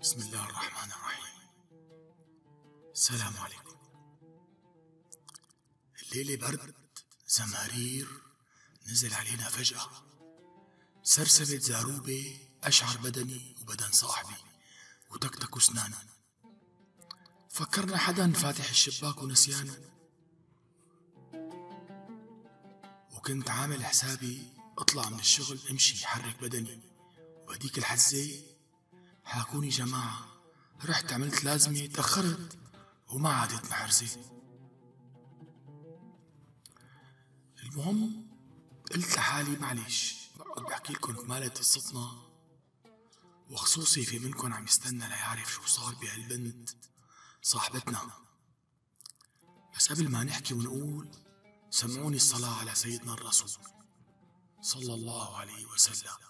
بسم الله الرحمن الرحيم. السلام عليكم. الليلة برد زمهرير نزل علينا فجأة. سرسبة زاروبة أشعر بدني وبدن صاحبي وتكتك أسناني فكرنا حدا فاتح الشباك ونسيانا وكنت عامل حسابي أطلع من الشغل أمشي حرك بدني. وهديك الحزة حاكوني جماعة رحت عملت لازمة تأخرت وما عادت محرزة المهم قلت لحالي معلش بقعد بحكي لكم كمالة قصتنا. وخصوصي في منكم عم يستنى ليعرف شو صار بهالبنت صاحبتنا. بس قبل ما نحكي ونقول سمعوني الصلاة على سيدنا الرسول صلى الله عليه وسلم.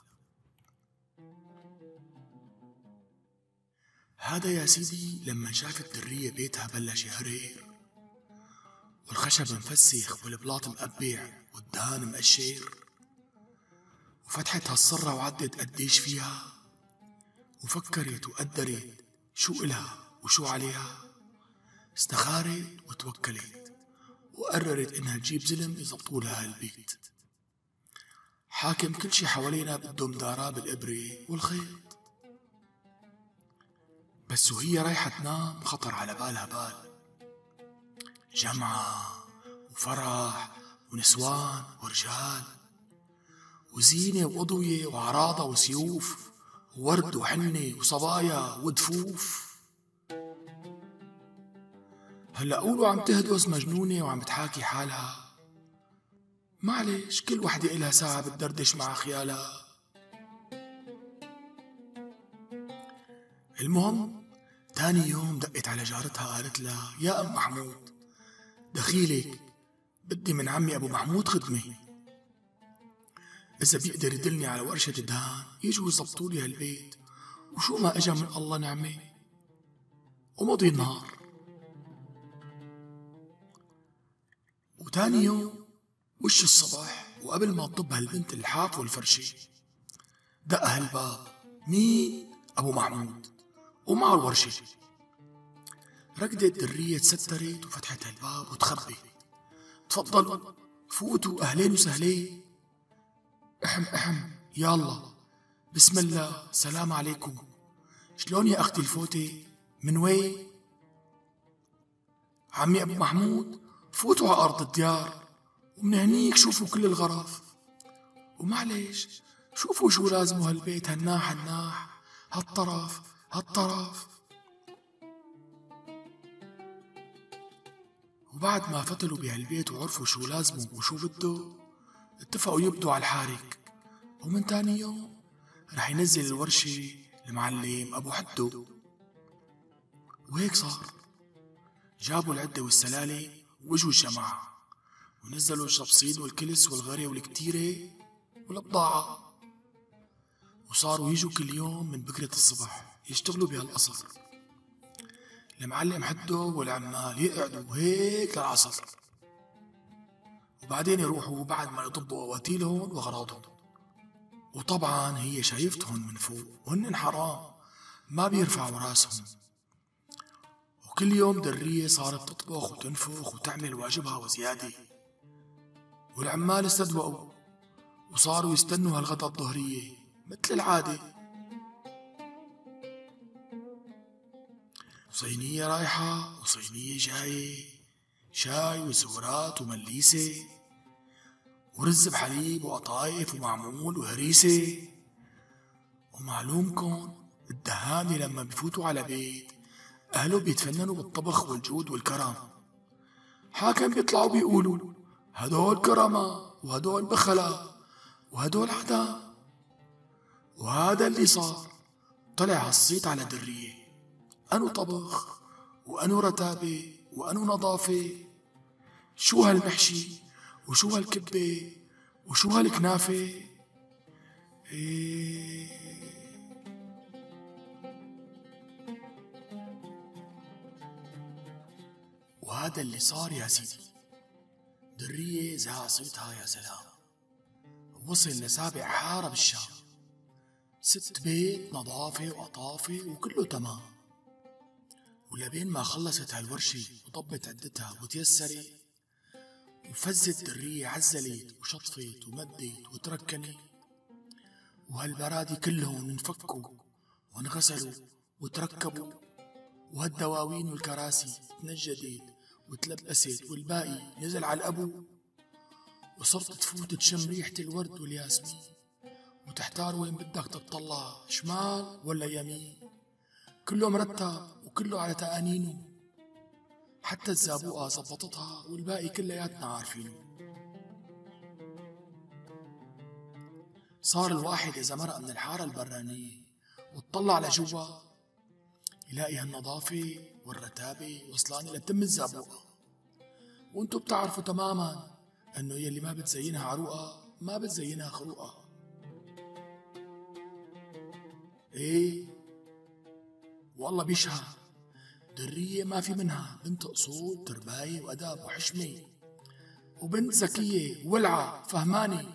هذا يا سيدي لما شافت درية بيتها بلش يهرير والخشب مفسخ والبلاط مقبع والدهان مقشر وفتحت هالصرة وعدت قديش فيها وفكرت وقدرت شو إلها وشو عليها استخارت وتوكلت وقررت إنها تجيب زلم يزبطوا لها البيت حاكم كل شي حوالينا بدهم دارا بالإبرة والخيط بس وهي رايحة تنام خطر على بالها بال. جمعة وفرح ونسوان ورجال. وزينة وأضوية وعراضة وسيوف وورد وحنة وصبايا ودفوف. هلأ قولوا عم تهدوس مجنونة وعم بتحاكي حالها. معلش كل وحدة إلها ساعة بتدردش مع خيالها. المهم تاني يوم دقت على جارتها قالت لها يا أم محمود دخيلك بدي من عمي أبو محمود خدمة. إذا بيقدر يدلني على ورشة دهان يجوا يظبطوا لي هالبيت. وشو ما إجا من الله نعمة. ومضي النهار. وتاني يوم وش الصباح؟ وقبل ما تطب هالبنت الحاف والفرشة دق هالباب مين؟ أبو محمود. ومعه الورشة ركضت درية تسترت وفتحت الباب وتخبي. تفضلوا فوتوا أهلين وسهلين. احم احم يلا بسم الله. سلام عليكم. شلون يا أختي الفوتة؟ من وين؟ عمي أبو محمود فوتوا على أرض الديار. ومن هنيك شوفوا كل الغرف. ومعليش شوفوا شو لازموا هالبيت هالناح هالناح هالطرف. هالطرف وبعد ما فتلوا بهالبيت وعرفوا شو لازمه وشو بده اتفقوا يبدوا على الحارك. ومن تاني يوم رح ينزل الورشة المعلم أبو حدو. وهيك صار. جابوا العدة والسلالة وجوا الجماعة ونزلوا الشبصين والكلس والغري والكتيرة والبضاعة. وصاروا يجوا كل يوم من بكرة الصبح. يشتغلوا بهالقصر المعلم حدو والعمال يقعدوا هيك للعصر. وبعدين يروحوا بعد ما يطبوا قواتيلهم وأغراضهم وطبعا هي شايفتهم من فوق وهن حرام ما بيرفعوا راسهم. وكل يوم درية صارت تطبخ وتنفخ وتعمل واجبها وزيادة. والعمال استدوقوا وصاروا يستنوا هالغدا الظهرية مثل العادة. صينية رايحة وصينية جاية شاي وزورات ومليسة ورز بحليب وقطايف ومعمول وهريسة. ومعلومكم الدهامة لما بفوتوا على بيت أهله بيتفننوا بالطبخ والجود والكرم. حاكم بيطلعوا بيقولوا هدول كرمة وهدول بخلة وهدول عدا وهذا اللي صار طلع هالصيت على درية. أنو طبخ وأنو رتابة وأنو نظافة شو هالمحشي وشو هالكبة وشو هالكنافة إيه. وهذا اللي صار يا سيدي. درية زها صيتها يا سلام. وصل لسابع حارة بالشام. ست بيت نظافة وقطافة وكله تمام. ولبين ما خلصت هالورشة وطبت عدتها وتيسرت وفزت درية عزلت وشطفت ومدت وتركنت. وهالبرادي كلهم انفكوا وانغسلوا وتركبوا وهالدواوين والكراسي تنجدت وتلبست والباقي نزل على الأبو. وصرت تفوت تشم ريحة الورد والياسمين. وتحتار وين بدك تطلع شمال ولا يمين؟ كله مرتب وكله على تقانينه حتى الزابوقة زبطتها والباقي كلياتنا عارفينه صار الواحد إذا مرق من الحارة البرانية وتطلع لجوا يلاقي هالنظافة والرتابة وصلانة لتم الزابوقة وأنتو بتعرفوا تماما إنه يلي ما بتزينها عروقة ما بتزينها خروقة. إيه؟ والله بيشها درية ما في منها بنت أصول ترباية وأداب وحشمة. وبنت ذكية ولعة فهماني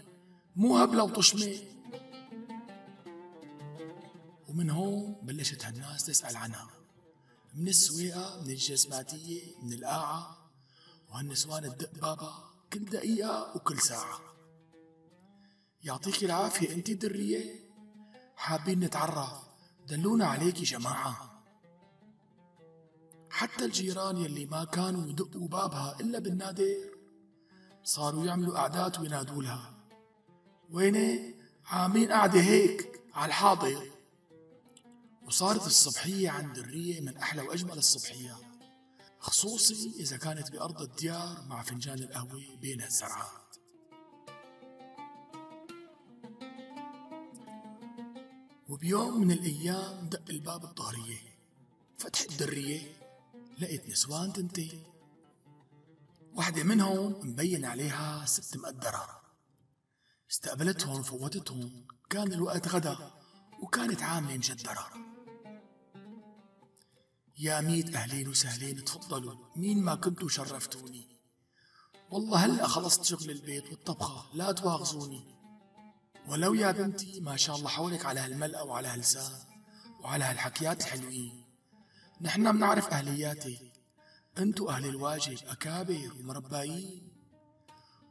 مو هبلة وطشمة. ومن هون بلشت هالناس تسأل عنها. من السويقة من الجسماتية من القاعة. وهالنسوان بابا كل دقيقة وكل ساعة. يعطيك العافية انت درية. حابين نتعرف. دلونا عليك جماعة. حتى الجيران يلي ما كانوا يدقوا بابها إلا بالنادر صاروا يعملوا قعدات وينادوا لها. ويني؟ عاملين قعدة هيك على الحاضر. وصارت الصبحية عند الرية من أحلى وأجمل الصبحيات خصوصي إذا كانت بأرض الديار مع فنجان القهوة بين الزرعات. وبيوم من الأيام دق الباب الظهرية فتحت الدرية لقيت نسوان تنتين واحدة منهم مبين عليها ست مقدرة. استقبلتهم وفوتتهم كان الوقت غدا وكانت عاملة مجدرة. يا ميت أهلين وسهلين تفضلوا. مين ما كنتوا شرفتوني. والله هلأ خلصت شغل البيت والطبخة. لا تواغزوني. ولو يا بنتي ما شاء الله حولك على هالملأ وعلى هاللسان وعلى هالحكيات الحلوين. نحن بنعرف أهلياتك انتو أهل الواجب أكابر ومربايين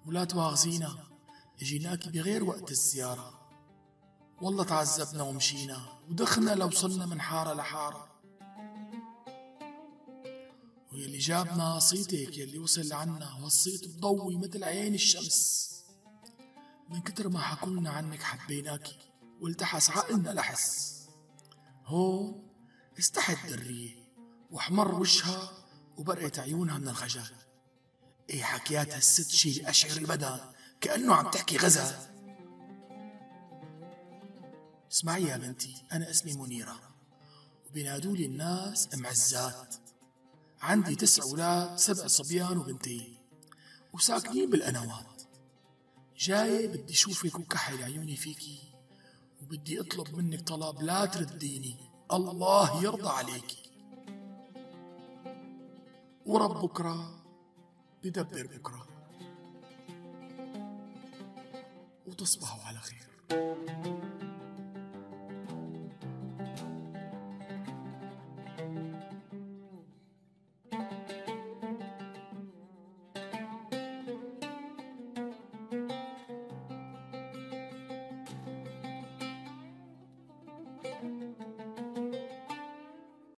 ولا تواغزينا اجيناكي بغير وقت الزيارة. والله تعذبنا ومشينا ودخنا لو صلنا من حارة لحارة. ويلي جابنا صيتك يلي وصل لعنا والصيت بضوي مثل عين الشمس. من كتر ما حكولنا عنك حبيناكي والتحس عقلنا لحس. هون استحت درية واحمر وجهها وبرقت عيونها من الخجل. إيه حكياتها الست شي اشعر البدن كأنه عم تحكي غزل. اسمعي يا بنتي أنا اسمي منيرة وبينادولي الناس أم عزات عندي تسع أولاد سبع صبيان وبنتين وساكنين بالقنوات جاي بدي شوفك وكحل عيوني فيكي وبدي أطلب منك طلب لا ترديني. الله يرضى عليكي ورب بكرة بدبر بكرة وتصبحوا على خير.